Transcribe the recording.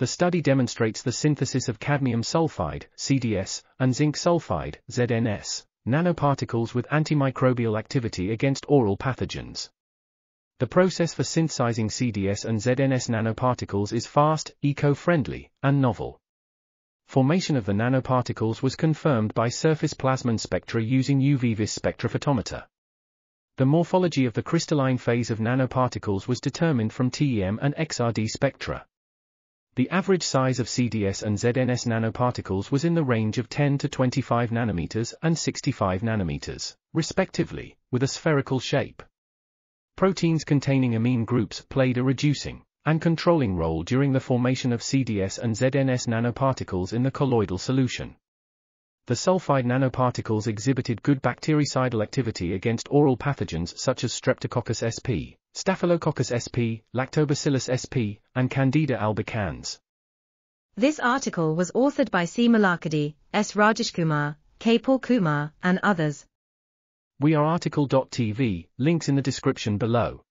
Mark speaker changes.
Speaker 1: The study demonstrates the synthesis of cadmium sulfide, CDS, and zinc sulfide, ZNS, nanoparticles with antimicrobial activity against oral pathogens. The process for synthesizing CDS and ZNS nanoparticles is fast, eco-friendly, and novel. Formation of the nanoparticles was confirmed by surface plasmon spectra using UV-Vis spectrophotometer. The morphology of the crystalline phase of nanoparticles was determined from TEM and XRD spectra. The average size of CDS and ZNS nanoparticles was in the range of 10 to 25 nanometers and 65 nanometers, respectively, with a spherical shape proteins containing amine groups played a reducing and controlling role during the formation of CDS and ZNS nanoparticles in the colloidal solution. The sulfide nanoparticles exhibited good bactericidal activity against oral pathogens such as Streptococcus sp, Staphylococcus sp, Lactobacillus sp, and Candida albicans.
Speaker 2: This article was authored by C. Malarkodi, S. Rajeshkumar, K. Paulkumar, and others.
Speaker 1: We are RTCL.TV, links in the description below.